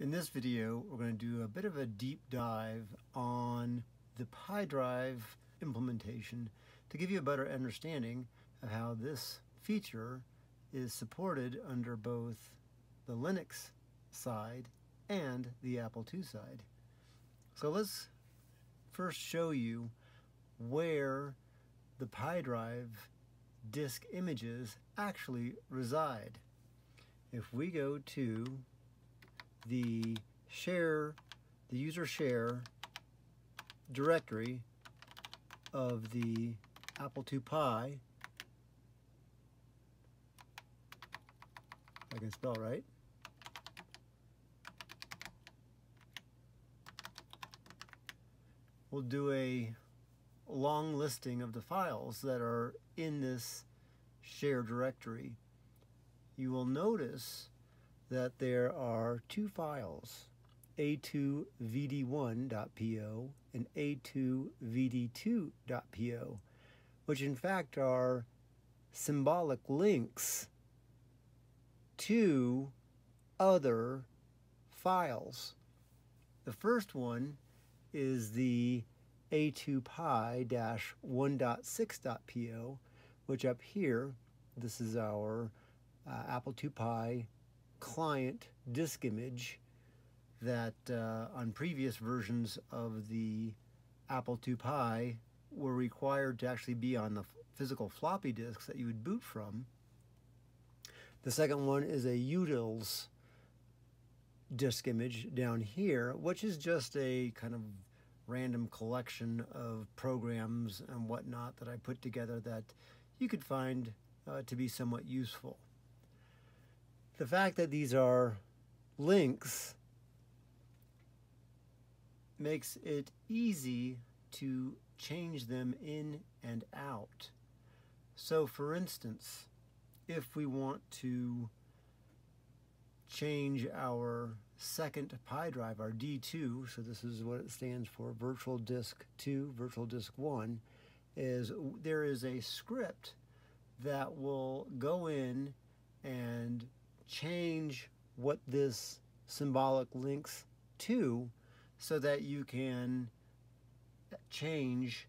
In this video, we're going to do a bit of a deep dive on the PiDrive implementation to give you a better understanding of how this feature is supported under both the Linux side and the Apple II side. So let's first show you where the PiDrive disk images actually reside. If we go to the share, the user share directory of the Apple II Pi, I can spell right, we'll do a long listing of the files that are in this share directory. You will notice that there are two files, a2vd1.po and a2vd2.po, which in fact are symbolic links to other files. The first one is the a2pi-1.6.po, which up here, this is our uh, Apple II Pi client disk image that uh, on previous versions of the Apple II Pi were required to actually be on the physical floppy disks that you would boot from. The second one is a utils disk image down here, which is just a kind of random collection of programs and whatnot that I put together that you could find uh, to be somewhat useful. The fact that these are links makes it easy to change them in and out. So for instance, if we want to change our second PI drive, our D2, so this is what it stands for, Virtual Disk 2, Virtual Disk 1, is there is a script that will go in and change what this symbolic links to so that you can change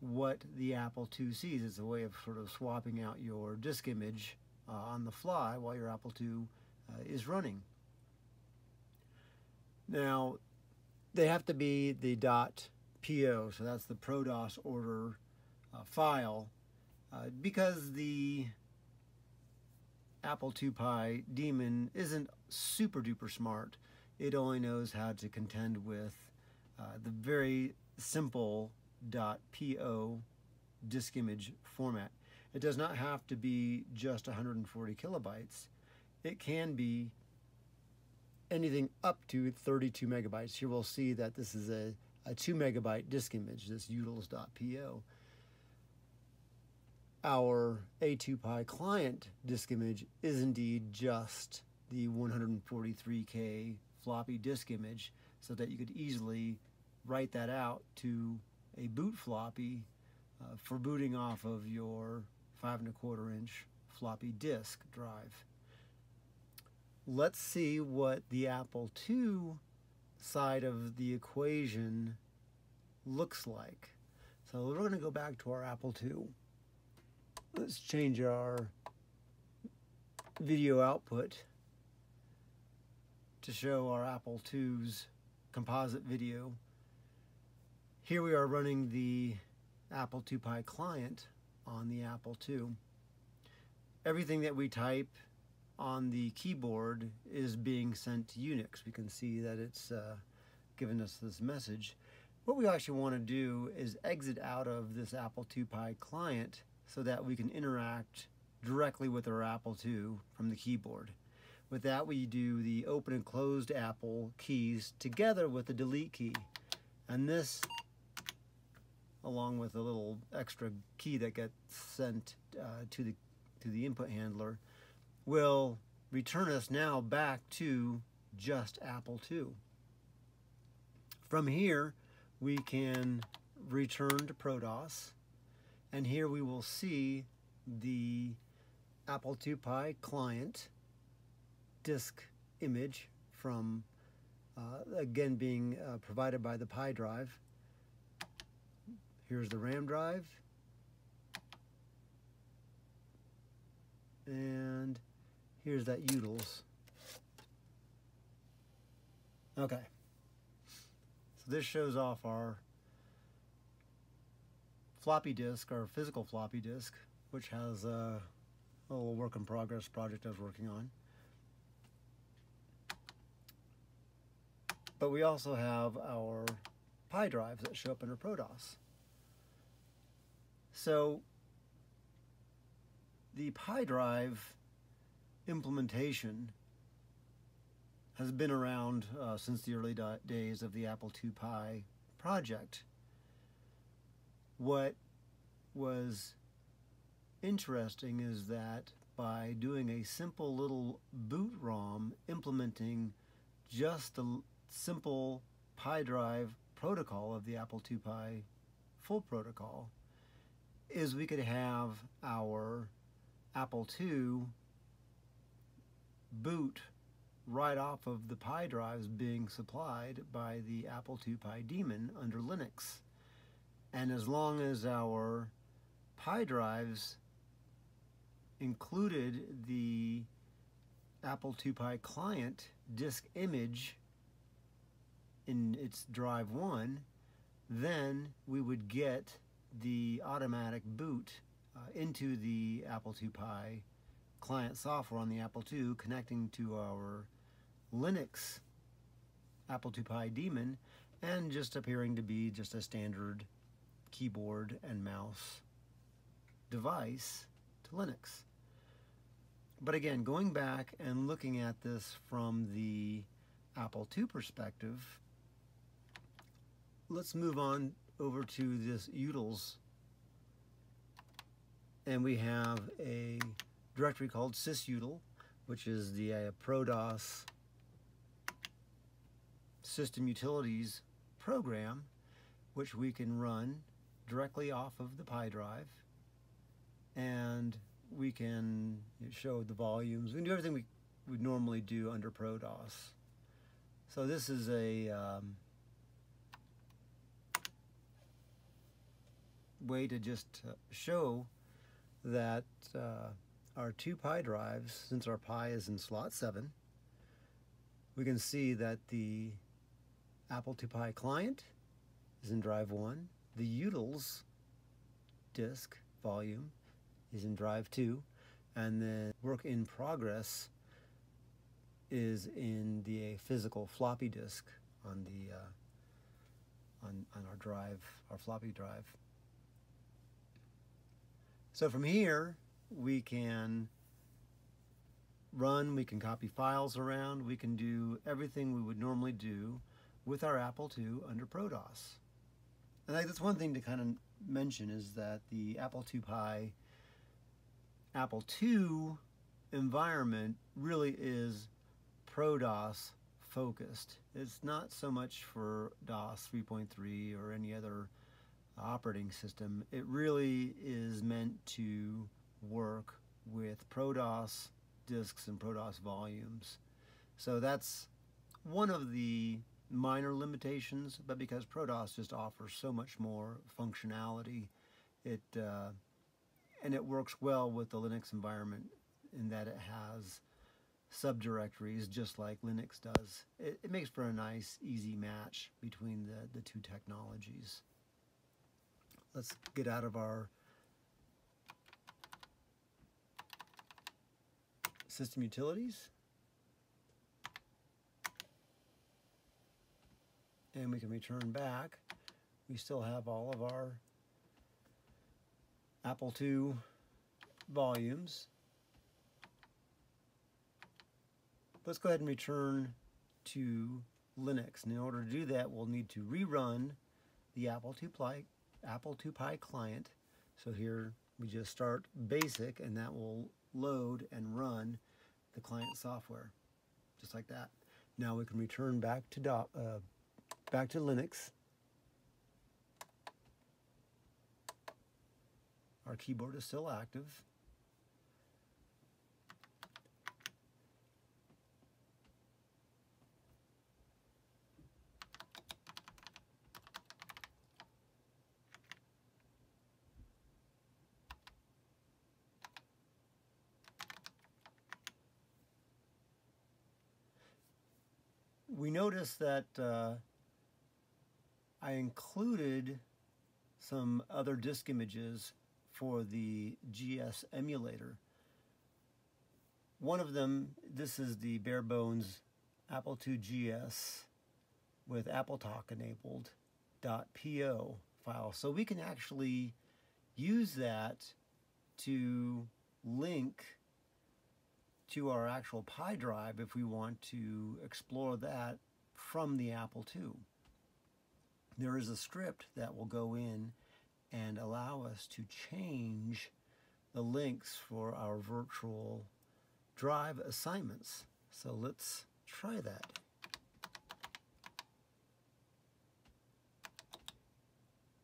what the Apple II sees. It's a way of sort of swapping out your disk image uh, on the fly while your Apple II uh, is running. Now, they have to be the dot .po, so that's the ProDOS order uh, file, uh, because the Apple II Pi daemon isn't super duper smart. It only knows how to contend with uh, the very simple .po disk image format. It does not have to be just 140 kilobytes. It can be anything up to 32 megabytes. Here we'll see that this is a, a 2 megabyte disk image, this utils.po our A2Pi client disk image is indeed just the 143K floppy disk image so that you could easily write that out to a boot floppy uh, for booting off of your five and a quarter inch floppy disk drive. Let's see what the Apple II side of the equation looks like. So we're going to go back to our Apple II. Let's change our video output to show our Apple II's composite video. Here we are running the Apple II Pi client on the Apple II. Everything that we type on the keyboard is being sent to Unix. We can see that it's uh, given us this message. What we actually want to do is exit out of this Apple II Pi client so that we can interact directly with our Apple II from the keyboard. With that, we do the open and closed Apple keys together with the delete key. And this, along with a little extra key that gets sent uh, to, the, to the input handler, will return us now back to just Apple II. From here, we can return to ProDOS and here we will see the Apple II Pi client disk image from, uh, again, being uh, provided by the Pi drive. Here's the RAM drive. And here's that utils. Okay. So this shows off our floppy disk, our physical floppy disk, which has a, a little work in progress project I was working on. But we also have our Pi drives that show up under ProDOS. So the Pi drive implementation has been around uh, since the early days of the Apple II Pi project. What was interesting is that by doing a simple little boot ROM implementing just the simple Pi drive protocol of the Apple II Pi full protocol, is we could have our Apple II boot right off of the Pi drives being supplied by the Apple II Pi daemon under Linux. And as long as our Pi drives included the Apple II Pi client disk image in its drive 1, then we would get the automatic boot uh, into the Apple II Pi client software on the Apple II connecting to our Linux Apple II Pi daemon and just appearing to be just a standard keyboard and mouse device to Linux. But again, going back and looking at this from the Apple II perspective, let's move on over to this utils and we have a directory called sysutil which is the uh, ProDOS system utilities program which we can run directly off of the Pi drive and we can show the volumes. We can do everything we would normally do under ProDOS. So this is a um, way to just uh, show that uh, our two Pi drives, since our Pi is in slot 7, we can see that the Apple II Pi client is in drive 1, the utils disk volume is in drive 2, and the work in progress is in the physical floppy disk on the uh, on, on our drive, our floppy drive. So from here, we can run, we can copy files around, we can do everything we would normally do with our Apple II under ProDOS. And that's one thing to kind of mention is that the Apple II Pi Apple II environment really is ProDOS focused. It's not so much for DOS 3.3 or any other operating system. It really is meant to work with ProDOS disks and ProDOS volumes. So that's one of the minor limitations, but because ProDOS just offers so much more functionality, it uh, and it works well with the Linux environment in that it has subdirectories just like Linux does. It, it makes for a nice, easy match between the, the two technologies. Let's get out of our system utilities. And we can return back. We still have all of our Apple II volumes. Let's go ahead and return to Linux. And in order to do that, we'll need to rerun the Apple II, Pi, Apple II Pi client. So here we just start basic and that will load and run the client software, just like that. Now we can return back to, uh, back to Linux. Our keyboard is still active. we notice that uh, I included some other disk images for the GS emulator. One of them, this is the bare bones Apple II GS with AppleTalk enabled .po file. So we can actually use that to link to our actual Pi drive if we want to explore that from the Apple II. There is a script that will go in and allow us to change the links for our virtual drive assignments. So let's try that.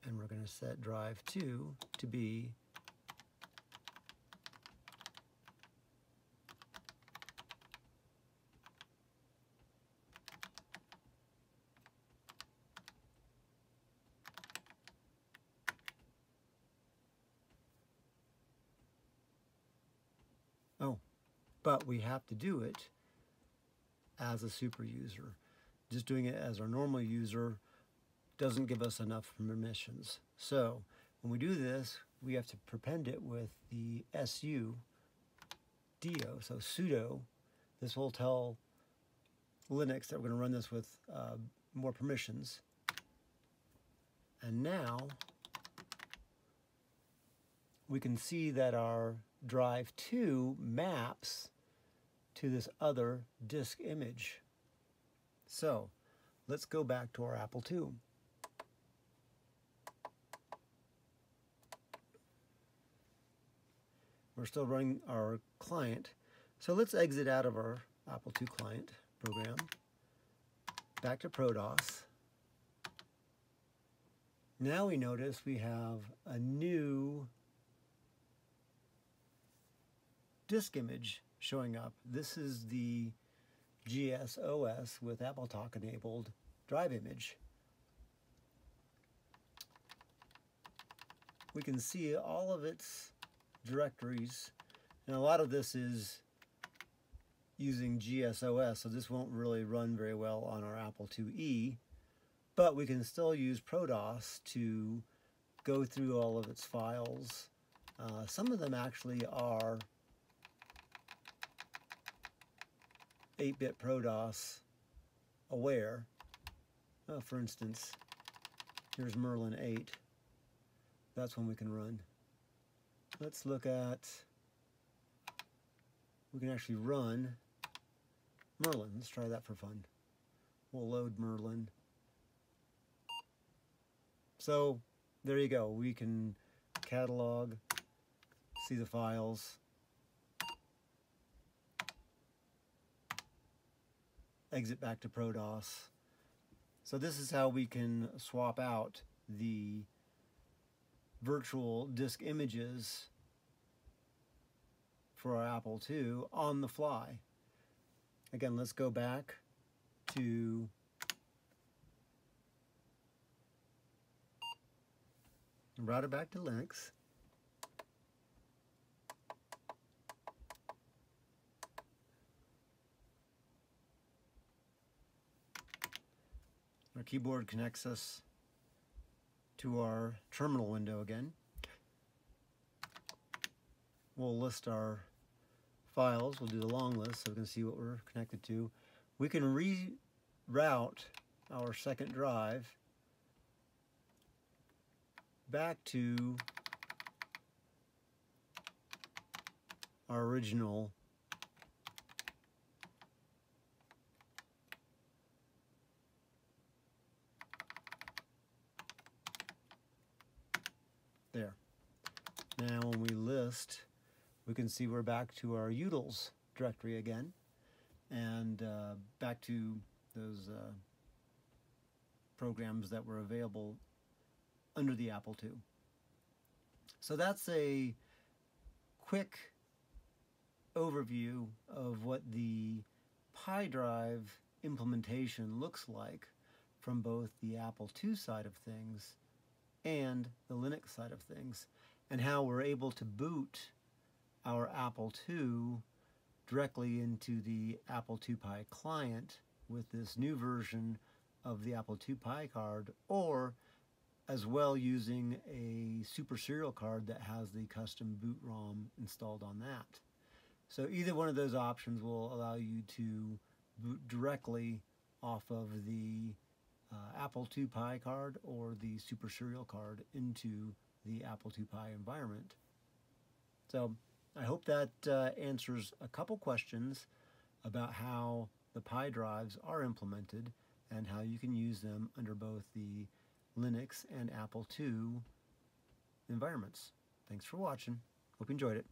And we're going to set drive 2 to be but we have to do it as a super user. Just doing it as our normal user doesn't give us enough permissions. So when we do this, we have to prepend it with the su do, so sudo. This will tell Linux that we're going to run this with uh, more permissions. And now we can see that our drive 2 maps to this other disk image. So let's go back to our Apple II. We're still running our client. So let's exit out of our Apple II client program. Back to ProDOS. Now we notice we have a new disk image showing up. This is the GSOS with AppleTalk enabled drive image. We can see all of its directories, and a lot of this is using GSOS, so this won't really run very well on our Apple IIe, but we can still use ProDOS to go through all of its files. Uh, some of them actually are 8-bit ProDOS aware. Uh, for instance, here's Merlin 8. That's one we can run. Let's look at, we can actually run Merlin. Let's try that for fun. We'll load Merlin. So there you go. We can catalog, see the files, exit back to ProDOS. So this is how we can swap out the virtual disk images for our Apple II on the fly. Again, let's go back to route it back to Linux. Our keyboard connects us to our terminal window again. We'll list our files. We'll do the long list so we can see what we're connected to. We can reroute our second drive back to our original There. Now when we list, we can see we're back to our utils directory again and uh, back to those uh, programs that were available under the Apple II. So that's a quick overview of what the Pi Drive implementation looks like from both the Apple II side of things and the Linux side of things, and how we're able to boot our Apple II directly into the Apple II Pi client with this new version of the Apple II Pi card or as well using a super serial card that has the custom boot ROM installed on that. So either one of those options will allow you to boot directly off of the uh, Apple II Pi card or the super serial card into the Apple II Pi environment. So I hope that uh, answers a couple questions about how the Pi drives are implemented and how you can use them under both the Linux and Apple II environments. Thanks for watching. Hope you enjoyed it.